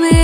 me.